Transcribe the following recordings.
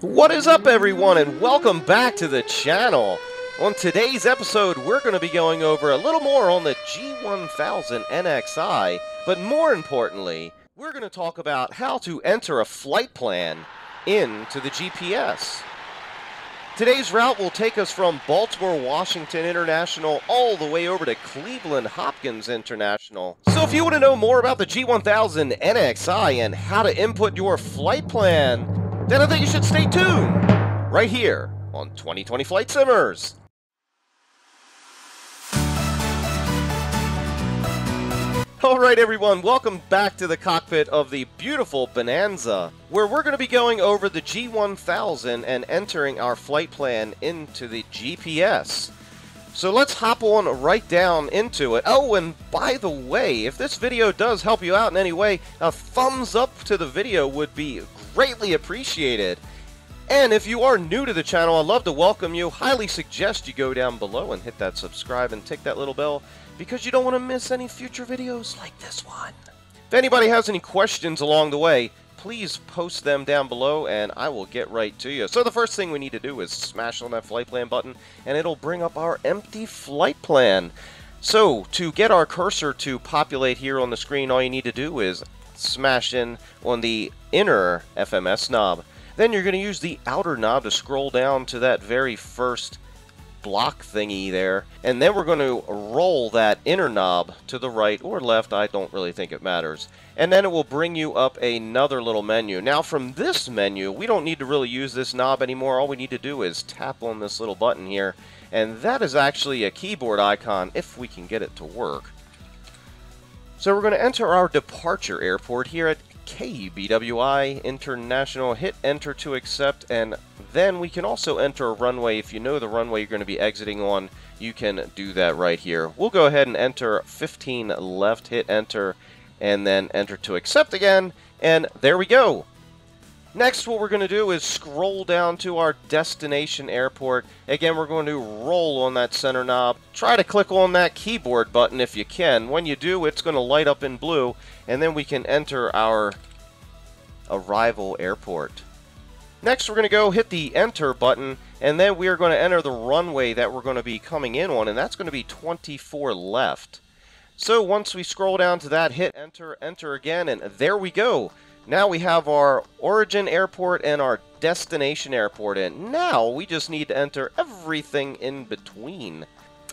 What is up, everyone, and welcome back to the channel. On today's episode, we're going to be going over a little more on the G1000 NXI, but more importantly, we're going to talk about how to enter a flight plan into the GPS. Today's route will take us from Baltimore Washington International all the way over to Cleveland Hopkins International. So if you want to know more about the G1000 NXI and how to input your flight plan, then I think you should stay tuned right here on 2020 Flight Simmers. All right, everyone, welcome back to the cockpit of the beautiful Bonanza, where we're going to be going over the G1000 and entering our flight plan into the GPS. So let's hop on right down into it. Oh, and by the way, if this video does help you out in any way, a thumbs up to the video would be greatly appreciated. And if you are new to the channel, I'd love to welcome you. Highly suggest you go down below and hit that subscribe and tick that little bell because you don't want to miss any future videos like this one. If anybody has any questions along the way, please post them down below and I will get right to you. So the first thing we need to do is smash on that flight plan button and it'll bring up our empty flight plan. So to get our cursor to populate here on the screen, all you need to do is smash in on the inner FMS knob. Then you're going to use the outer knob to scroll down to that very first block thingy there. And then we're going to roll that inner knob to the right or left. I don't really think it matters. And then it will bring you up another little menu. Now from this menu, we don't need to really use this knob anymore. All we need to do is tap on this little button here. And that is actually a keyboard icon if we can get it to work. So we're going to enter our departure airport here at KBWI International. Hit enter to accept, and then we can also enter a runway. If you know the runway you're going to be exiting on, you can do that right here. We'll go ahead and enter 15 left, hit enter, and then enter to accept again, and there we go. Next, what we're going to do is scroll down to our destination airport. Again, we're going to roll on that center knob. Try to click on that keyboard button if you can. When you do, it's going to light up in blue, and then we can enter our arrival airport. Next, we're going to go hit the enter button, and then we are going to enter the runway that we're going to be coming in on, and that's going to be 24 left. So once we scroll down to that, hit enter, enter again, and there we go. Now we have our origin airport and our destination airport in. Now we just need to enter everything in between.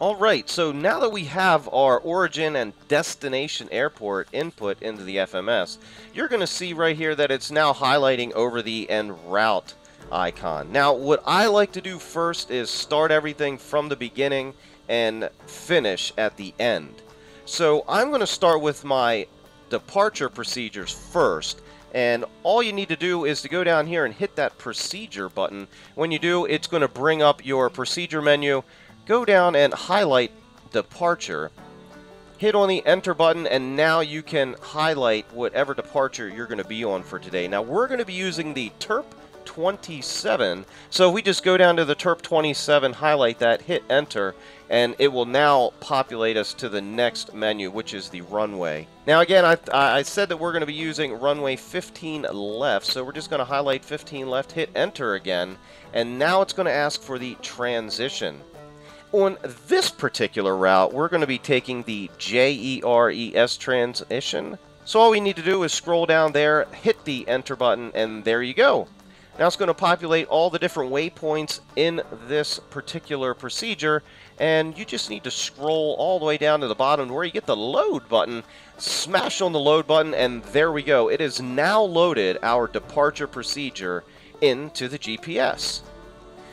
Alright, so now that we have our origin and destination airport input into the FMS, you're going to see right here that it's now highlighting over the en route icon. Now, what I like to do first is start everything from the beginning and finish at the end. So I'm going to start with my departure procedures first and all you need to do is to go down here and hit that procedure button. When you do, it's going to bring up your procedure menu. Go down and highlight departure. Hit on the enter button and now you can highlight whatever departure you're going to be on for today. Now we're going to be using the TERP 27. So we just go down to the TERP 27, highlight that, hit enter, and it will now populate us to the next menu, which is the runway. Now again, I, I said that we're going to be using runway 15 left, so we're just going to highlight 15 left, hit enter again, and now it's going to ask for the transition. On this particular route, we're going to be taking the JERES transition. So all we need to do is scroll down there, hit the enter button, and there you go. Now it's going to populate all the different waypoints in this particular procedure, and you just need to scroll all the way down to the bottom where you get the load button, smash on the load button, and there we go. It is now loaded our departure procedure into the GPS.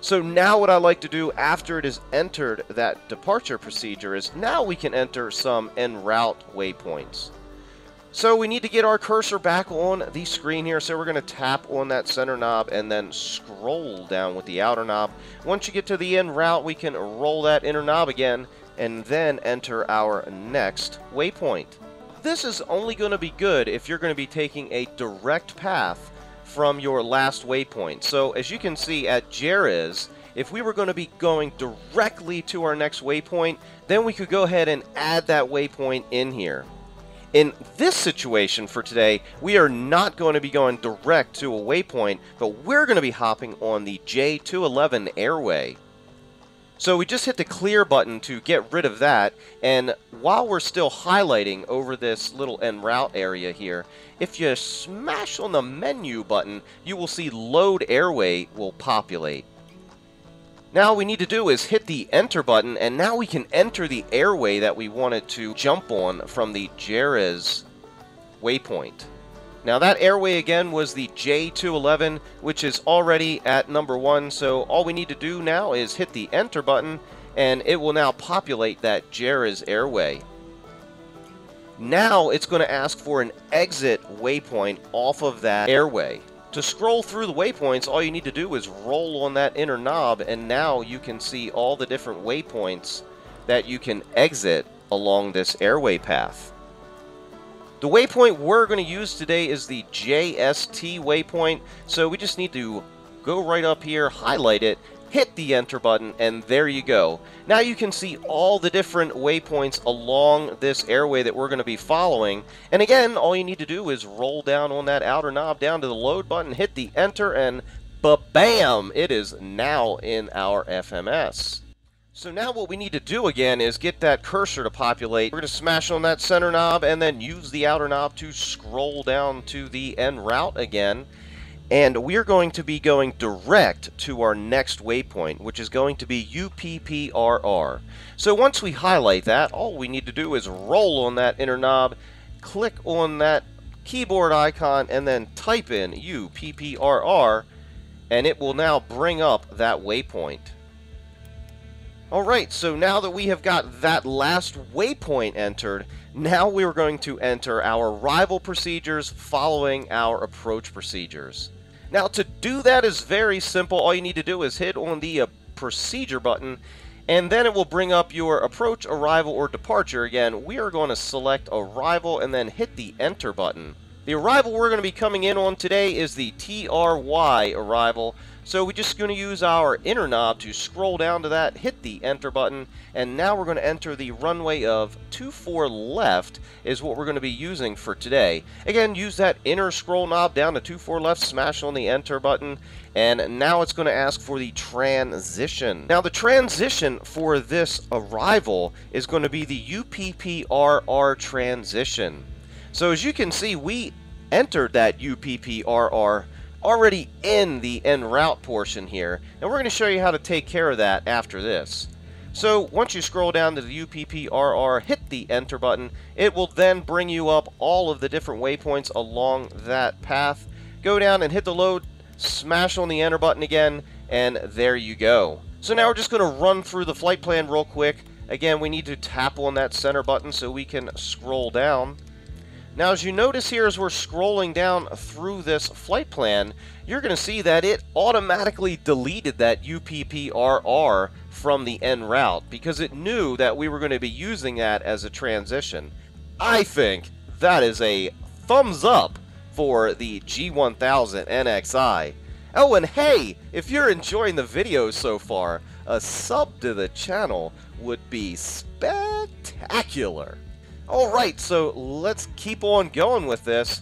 So now what I like to do after it is entered that departure procedure is now we can enter some en route waypoints. So we need to get our cursor back on the screen here. So we're going to tap on that center knob and then scroll down with the outer knob. Once you get to the en route, we can roll that inner knob again and then enter our next waypoint. This is only going to be good if you're going to be taking a direct path from your last waypoint. So as you can see at JERES, if we were going to be going directly to our next waypoint, then we could go ahead and add that waypoint in here. In this situation for today, we are not going to be going direct to a waypoint, but we're going to be hopping on the J211 airway. So we just hit the clear button to get rid of that, and while we're still highlighting over this little en route area here, if you smash on the menu button, you will see load airway will populate. Now all we need to do is hit the enter button and now we can enter the airway that we wanted to jump on from the JERES waypoint. Now that airway again was the J211 which is already at number one so all we need to do now is hit the enter button and it will now populate that JERES airway. Now it's going to ask for an exit waypoint off of that airway. To scroll through the waypoints, all you need to do is roll on that inner knob, and now you can see all the different waypoints that you can exit along this airway path. The waypoint we're going to use today is the JST waypoint, so we just need to go right up here, highlight it, hit the enter button, and there you go. Now you can see all the different waypoints along this airway that we're going to be following. And again, all you need to do is roll down on that outer knob down to the load button, hit the enter, and ba-bam! It is now in our FMS. So now what we need to do again is get that cursor to populate. We're going to smash on that center knob and then use the outer knob to scroll down to the en route again. And we're going to be going direct to our next waypoint, which is going to be UPPRR. So once we highlight that, all we need to do is roll on that inner knob, click on that keyboard icon, and then type in UPPRR, and it will now bring up that waypoint. Alright, so now that we have got that last waypoint entered, now we're going to enter our arrival procedures following our approach procedures. Now to do that is very simple. All you need to do is hit on the uh, procedure button and then it will bring up your approach, arrival, or departure. Again, we are going to select arrival and then hit the enter button. The arrival we're going to be coming in on today is the TRY arrival. So we're just going to use our inner knob to scroll down to that, hit the enter button, and now we're going to enter the runway of 24 left is what we're going to be using for today. Again, use that inner scroll knob down to 24 left, smash on the enter button, and now it's going to ask for the transition. Now the transition for this arrival is going to be the UPPRR transition. So as you can see, we entered that UPPRR already in the en route portion here, and we're going to show you how to take care of that after this. So once you scroll down to the UPPRR, hit the enter button, it will then bring you up all of the different waypoints along that path. Go down and hit the load, smash on the enter button again, and there you go. So now we're just going to run through the flight plan real quick. Again, we need to tap on that center button so we can scroll down. Now, as you notice here as we're scrolling down through this flight plan, you're going to see that it automatically deleted that UPPRR from the en route because it knew that we were going to be using that as a transition. I think that is a thumbs up for the G1000 NXI. Oh, and hey, if you're enjoying the video so far, a sub to the channel would be spectacular. Alright, so let's keep on going with this.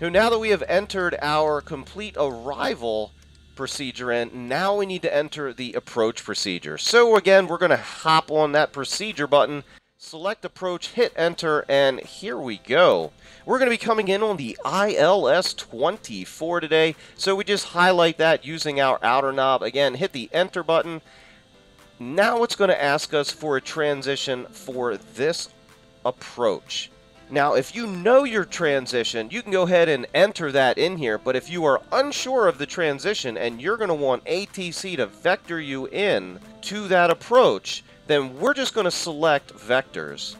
So now that we have entered our complete arrival procedure in, now we need to enter the approach procedure. So again, we're going to hop on that procedure button, select approach, hit enter, and here we go. We're going to be coming in on the ILS-24 today, so we just highlight that using our outer knob. Again, hit the enter button. Now it's going to ask us for a transition for this approach. Now, if you know your transition, you can go ahead and enter that in here, but if you are unsure of the transition and you're going to want ATC to vector you in to that approach, then we're just going to select vectors.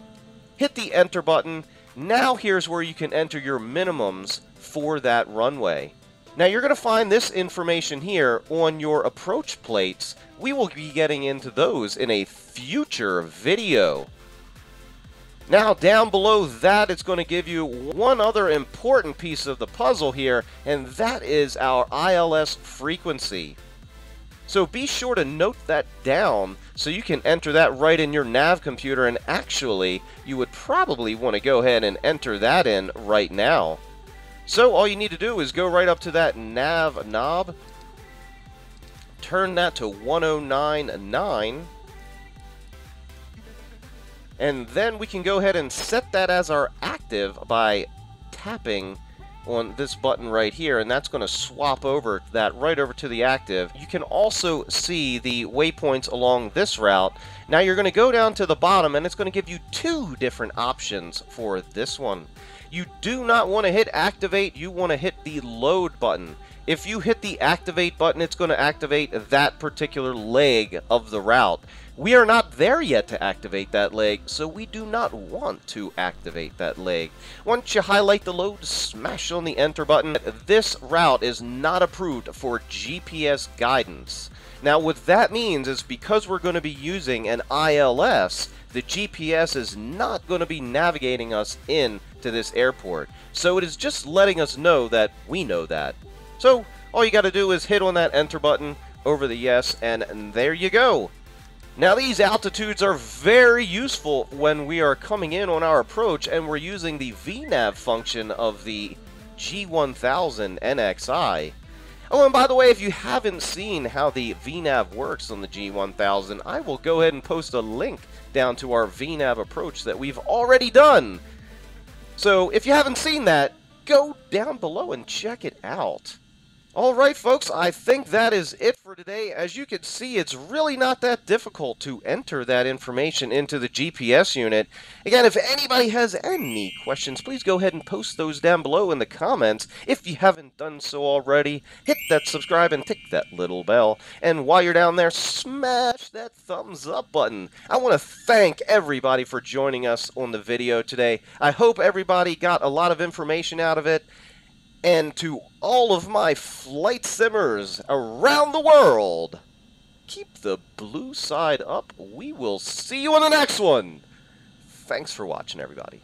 Hit the enter button. Now here's where you can enter your minimums for that runway. Now you're going to find this information here on your approach plates. We will be getting into those in a future video. Now, down below that, it's going to give you one other important piece of the puzzle here, and that is our ILS frequency. So be sure to note that down so you can enter that right in your nav computer and actually you would probably want to go ahead and enter that in right now. So all you need to do is go right up to that nav knob, turn that to 1099, and then we can go ahead and set that as our active by tapping on this button right here, and that's going to swap over that right over to the active. You can also see the waypoints along this route. Now you're going to go down to the bottom, and it's going to give you two different options for this one. You do not want to hit activate, you want to hit the load button. If you hit the activate button, it's going to activate that particular leg of the route. We are not there yet to activate that leg, so we do not want to activate that leg. Once you highlight the load, smash on the enter button. This route is not approved for GPS guidance. Now what that means is because we're going to be using an ILS, the GPS is not going to be navigating us in to this airport. So it is just letting us know that we know that. So all you got to do is hit on that enter button over the yes, and there you go. Now these altitudes are very useful when we are coming in on our approach and we're using the VNAV function of the G1000 NXI. Oh, and by the way, if you haven't seen how the VNAV works on the G1000, I will go ahead and post a link down to our VNAV approach that we've already done. So if you haven't seen that, go down below and check it out. Alright folks, I think that is it for today. As you can see, it's really not that difficult to enter that information into the GPS unit. Again, if anybody has any questions, please go ahead and post those down below in the comments. If you haven't done so already, hit that subscribe and tick that little bell. And while you're down there, smash that thumbs up button. I want to thank everybody for joining us on the video today. I hope everybody got a lot of information out of it. And to all of my flight simmers around the world, keep the blue side up. We will see you on the next one. Thanks for watching, everybody.